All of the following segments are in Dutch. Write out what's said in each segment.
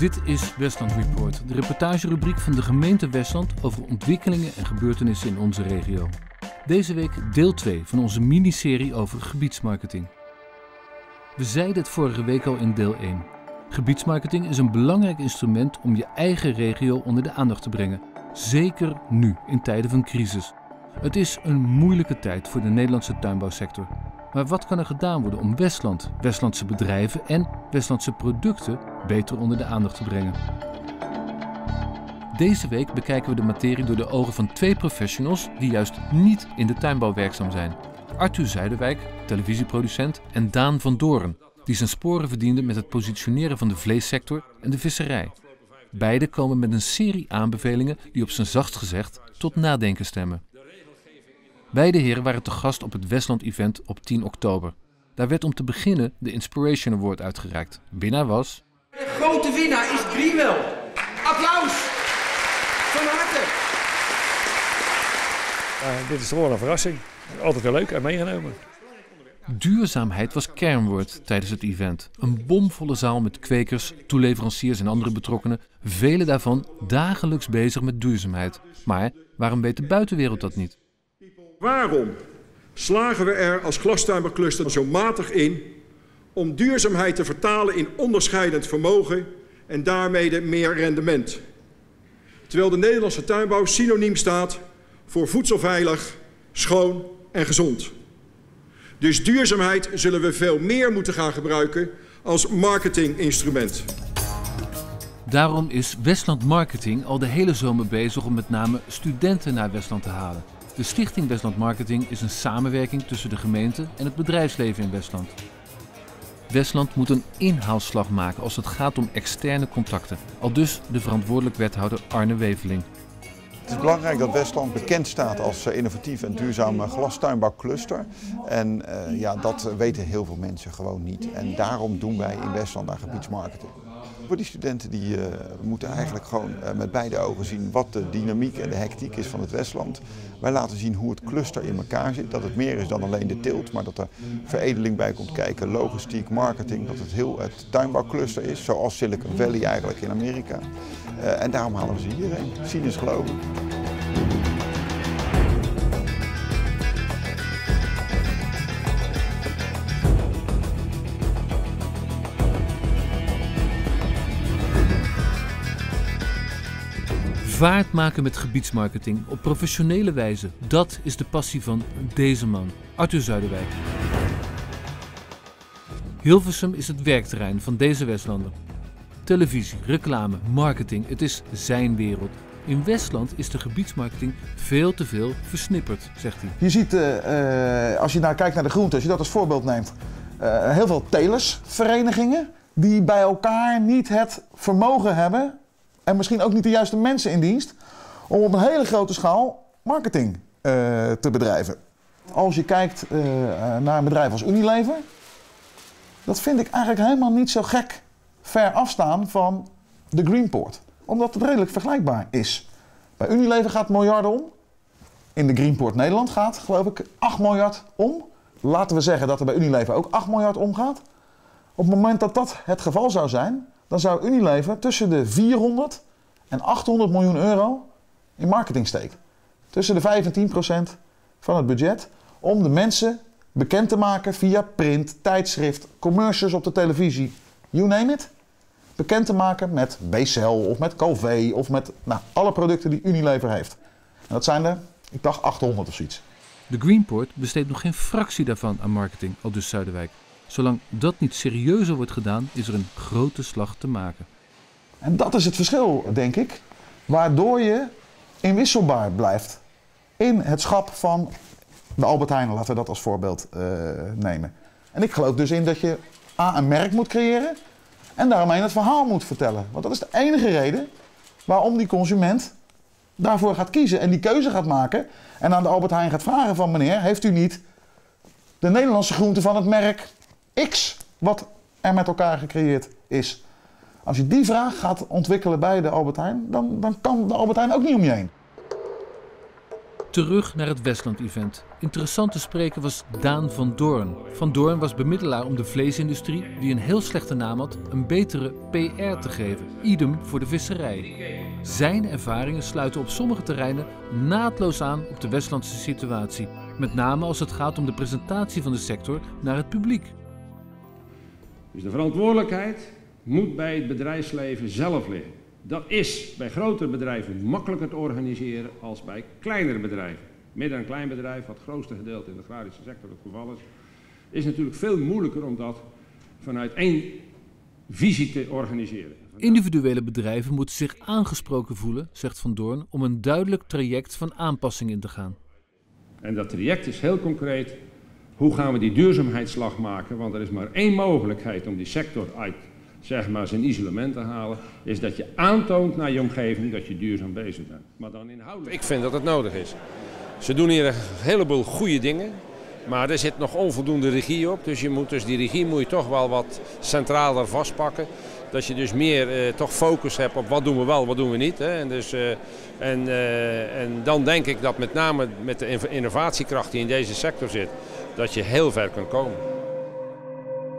Dit is Westland Report, de reportagerubriek van de gemeente Westland over ontwikkelingen en gebeurtenissen in onze regio. Deze week deel 2 van onze miniserie over gebiedsmarketing. We zeiden het vorige week al in deel 1. Gebiedsmarketing is een belangrijk instrument om je eigen regio onder de aandacht te brengen. Zeker nu, in tijden van crisis. Het is een moeilijke tijd voor de Nederlandse tuinbouwsector. Maar wat kan er gedaan worden om Westland, Westlandse bedrijven en Westlandse producten beter onder de aandacht te brengen? Deze week bekijken we de materie door de ogen van twee professionals die juist niet in de tuinbouw werkzaam zijn. Arthur Zuiderwijk, televisieproducent, en Daan van Doren, die zijn sporen verdiende met het positioneren van de vleessector en de visserij. Beide komen met een serie aanbevelingen die op zijn zachtst gezegd tot nadenken stemmen. Beide heren waren te gast op het Westland-event op 10 oktober. Daar werd om te beginnen de Inspiration Award uitgereikt. Winnaar was... De grote winnaar is Greenwell. Applaus! Van harte! Uh, dit is gewoon een verrassing. Altijd wel leuk en meegenomen. Duurzaamheid was kernwoord tijdens het event. Een bomvolle zaal met kwekers, toeleveranciers en andere betrokkenen. Velen daarvan dagelijks bezig met duurzaamheid. Maar waarom weet de buitenwereld dat niet? Waarom slagen we er als glastuinbouwcluster zo matig in om duurzaamheid te vertalen in onderscheidend vermogen en daarmee meer rendement? Terwijl de Nederlandse tuinbouw synoniem staat voor voedselveilig, schoon en gezond. Dus duurzaamheid zullen we veel meer moeten gaan gebruiken als marketinginstrument. Daarom is Westland Marketing al de hele zomer bezig om met name studenten naar Westland te halen. De Stichting Westland Marketing is een samenwerking tussen de gemeente en het bedrijfsleven in Westland. Westland moet een inhaalslag maken als het gaat om externe contacten. Al dus de verantwoordelijk wethouder Arne Weveling. Het is belangrijk dat Westland bekend staat als eh, innovatief en duurzaam glastuinbouwcluster. En uh, ja, dat weten heel veel mensen gewoon niet. En daarom doen wij in Westland aan gebiedsmarketing. Voor die studenten die uh, moeten eigenlijk gewoon uh, met beide ogen zien wat de dynamiek en de hectiek is van het Westland. Wij laten zien hoe het cluster in elkaar zit. Dat het meer is dan alleen de teelt, maar dat er veredeling bij komt kijken, logistiek, marketing. Dat het heel het tuinbouwcluster is, zoals Silicon Valley eigenlijk in Amerika. Uh, en daarom halen we ze hierheen. Zien is geloven. Vaart maken met gebiedsmarketing op professionele wijze. Dat is de passie van deze man, Arthur Zuiderwijk. Hilversum is het werkterrein van deze Westlander. Televisie, reclame, marketing, het is zijn wereld. In Westland is de gebiedsmarketing veel te veel versnipperd, zegt hij. Je ziet, uh, als je nou kijkt naar de groente, als je dat als voorbeeld neemt, uh, heel veel telersverenigingen die bij elkaar niet het vermogen hebben en misschien ook niet de juiste mensen in dienst om op een hele grote schaal marketing uh, te bedrijven. Als je kijkt uh, naar een bedrijf als Unilever, dat vind ik eigenlijk helemaal niet zo gek ver afstaan van de Greenport. Omdat het redelijk vergelijkbaar is. Bij Unilever gaat miljarden om. In de Greenport Nederland gaat, geloof ik, 8 miljard om. Laten we zeggen dat er bij Unilever ook 8 miljard omgaat. Op het moment dat dat het geval zou zijn, dan zou Unilever tussen de 400 en 800 miljoen euro in marketing steken. Tussen de 5 en 10 procent van het budget om de mensen bekend te maken via print, tijdschrift, commercials op de televisie, you name it. Bekend te maken met BCL of met Calvé of met nou, alle producten die Unilever heeft. En dat zijn er, ik dacht 800 of zoiets. De Greenport besteedt nog geen fractie daarvan aan marketing, al dus Zuiderwijk. Zolang dat niet serieuzer wordt gedaan, is er een grote slag te maken. En dat is het verschil, denk ik, waardoor je inwisselbaar blijft in het schap van de Albert Heijn, laten we dat als voorbeeld uh, nemen. En ik geloof dus in dat je A, een merk moet creëren en daaromheen het verhaal moet vertellen. Want dat is de enige reden waarom die consument daarvoor gaat kiezen en die keuze gaat maken en aan de Albert Heijn gaat vragen van meneer, heeft u niet de Nederlandse groente van het merk X wat er met elkaar gecreëerd is? Als je die vraag gaat ontwikkelen bij de Albert Heijn, dan, dan kan de Albert Heijn ook niet om je heen. Terug naar het Westland-event. Interessant te spreken was Daan van Doorn. Van Doorn was bemiddelaar om de vleesindustrie, die een heel slechte naam had, een betere PR te geven. Idem voor de visserij. Zijn ervaringen sluiten op sommige terreinen naadloos aan op de Westlandse situatie. Met name als het gaat om de presentatie van de sector naar het publiek. Dus de verantwoordelijkheid moet bij het bedrijfsleven zelf liggen. Dat is bij grotere bedrijven makkelijker te organiseren als bij kleinere bedrijven. Midden- en kleinbedrijf, wat het grootste gedeelte in de agrarische sector het geval is, is natuurlijk veel moeilijker om dat vanuit één visie te organiseren. Individuele bedrijven moeten zich aangesproken voelen, zegt Van Doorn, om een duidelijk traject van aanpassing in te gaan. En dat traject is heel concreet. Hoe gaan we die duurzaamheidsslag maken? Want er is maar één mogelijkheid om die sector uit zeg maar, zijn isolement te halen. Is dat je aantoont naar je omgeving dat je duurzaam bezig bent. Maar dan inhoudelijk. Ik vind dat het nodig is. Ze doen hier een heleboel goede dingen. Maar er zit nog onvoldoende regie op. Dus, je moet, dus die regie moet je toch wel wat centraler vastpakken. Dat je dus meer eh, toch focus hebt op wat doen we wel, wat doen we niet. Hè. En, dus, eh, en, eh, en dan denk ik dat met name met de innovatiekracht die in deze sector zit, dat je heel ver kunt komen.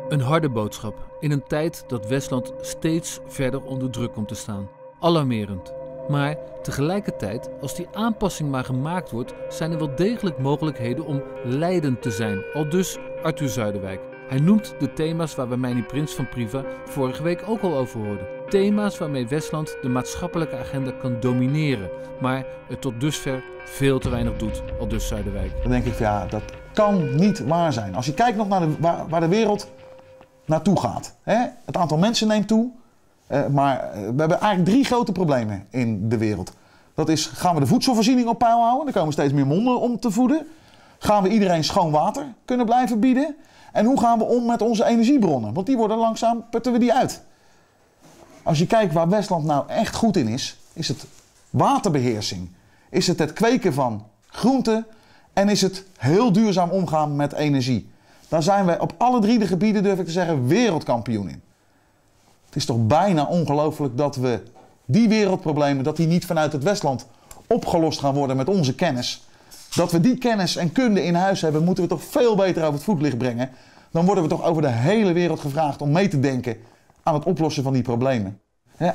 Een harde boodschap in een tijd dat Westland steeds verder onder druk komt te staan. Alarmerend. Maar tegelijkertijd, als die aanpassing maar gemaakt wordt, zijn er wel degelijk mogelijkheden om leidend te zijn. Al dus Arthur Zuiderwijk. Hij noemt de thema's waar we Meini Prins van Priva vorige week ook al over hoorden. Thema's waarmee Westland de maatschappelijke agenda kan domineren, maar het tot dusver veel te weinig doet, al dus Zuiderwijk. Dan denk ik, ja, dat kan niet waar zijn. Als je kijkt nog naar de, waar, waar de wereld naartoe gaat. Hè? Het aantal mensen neemt toe, uh, maar we hebben eigenlijk drie grote problemen in de wereld. Dat is, gaan we de voedselvoorziening op peil houden? Er komen steeds meer monden om te voeden. Gaan we iedereen schoon water kunnen blijven bieden? En hoe gaan we om met onze energiebronnen? Want die worden langzaam, putten we die uit. Als je kijkt waar Westland nou echt goed in is, is het waterbeheersing. Is het het kweken van groenten en is het heel duurzaam omgaan met energie. Daar zijn we op alle drie de gebieden, durf ik te zeggen, wereldkampioen in. Het is toch bijna ongelooflijk dat we die wereldproblemen, dat die niet vanuit het Westland opgelost gaan worden met onze kennis. Dat we die kennis en kunde in huis hebben, moeten we toch veel beter over het voetlicht brengen. Dan worden we toch over de hele wereld gevraagd om mee te denken aan het oplossen van die problemen.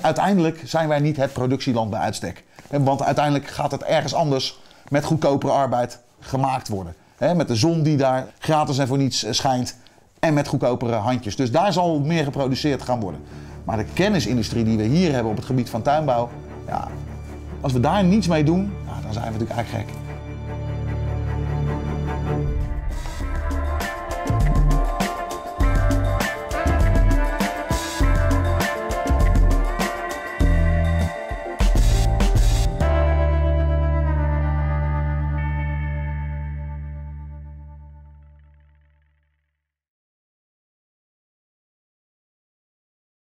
uiteindelijk zijn wij niet het productieland bij uitstek. want uiteindelijk gaat het ergens anders met goedkopere arbeid gemaakt worden. met de zon die daar gratis en voor niets schijnt. En met goedkopere handjes. Dus daar zal meer geproduceerd gaan worden. Maar de kennisindustrie die we hier hebben op het gebied van tuinbouw. Ja, als we daar niets mee doen, dan zijn we natuurlijk eigenlijk gek.